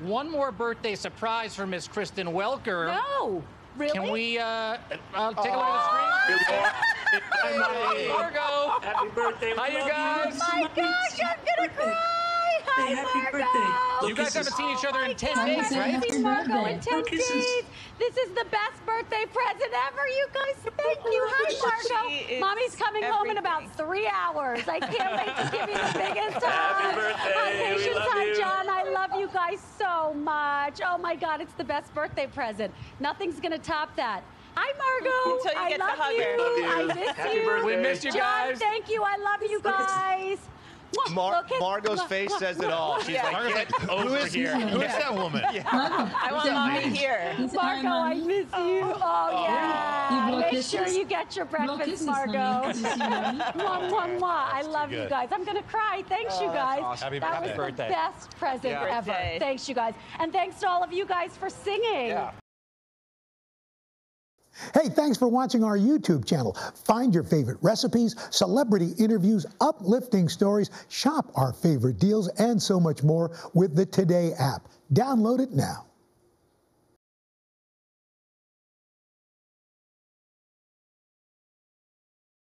One more birthday surprise for Miss Kristen Welker. No, really? Can we uh, uh take a look at the screen? Hi, Margot. Happy birthday. Hi, you guys. Oh my gosh, I'm gonna cry. Hi, Hey, happy Margot. birthday. You guys haven't seen each other in 10 I days, haven't right? seen Margot in birthday. 10 No kisses. days. This is the best birthday present ever, you guys. Thank you. Hi, She Margot. Mommy's coming home in about three hours. I can't wait to give you the biggest hug. You guys so much. Oh, my God. It's the best birthday present. Nothing's going to top that. Hi, Margot. Until you I get to love hug you. her. Love you. I miss Happy you. birthday. We missed you John, guys. thank you. I love you guys. Mar- Look at- Margot's mwah, face mwah, says it all. mwah. She's Yeah. like, Margot's "Get- over is here. Who is that woman? I want mommy here. Margot, I miss you. Oh, oh, oh. yeah. You blow Make sure you get your breakfast, kisses, Margot. honey. Kisses, mommy. Mwah, mwah, mwah. I love you guys. I'm going to cry. Thanks, you guys. awesome. Happy- that happy was birthday. the best present Yeah. ever. Birthday. Thanks, you guys. And thanks to all of you guys for singing. Hey, thanks for watching our YouTube channel. Find your favorite recipes, celebrity interviews, uplifting stories, shop our favorite deals, and so much more with the Today app. Download it now.